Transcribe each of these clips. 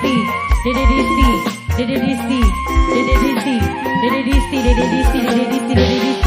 see? Did it see? Did it see? Did it see? Did it see? Did it see? Did it see? Did it see? Did it see?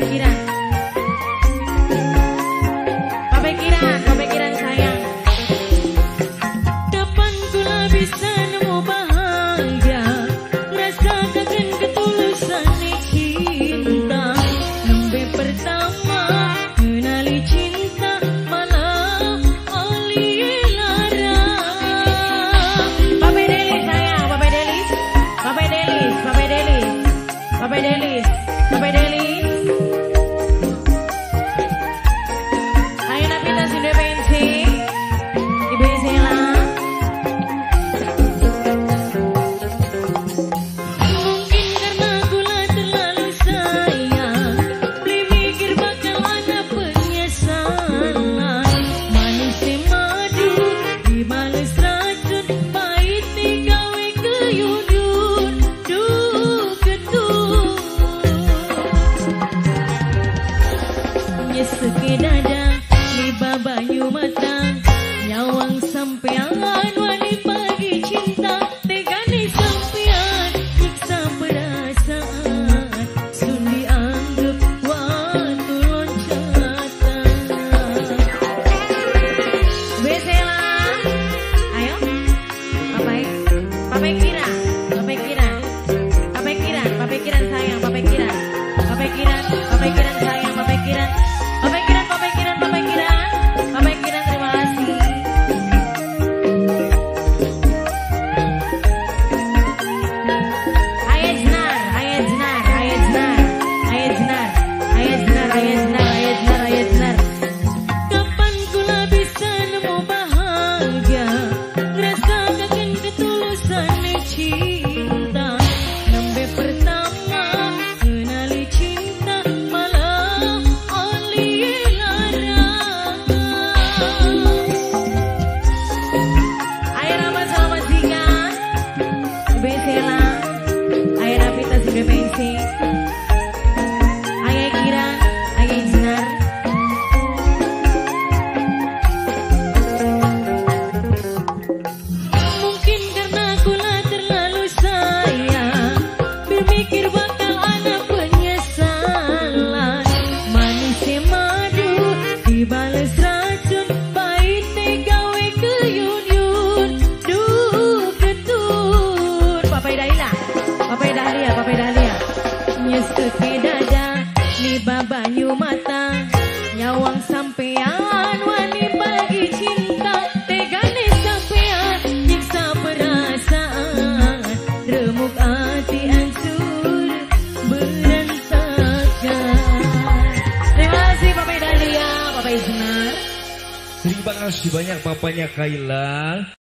Bye, Kepikiran, sayang. Deli. dada, liba babanyu mata. Dahlia Nyusuki dada Ni babanyu mata Nyawang sampean Wani bagi cinta Tegane sampean Nyiksa perasaan Remuk hati hancur Berantakan Terima kasih Bapak Dahlia Bapak Ismar Terima kasih banyak bapaknya Kaila